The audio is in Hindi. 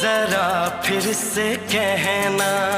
जरा फिर से कहना।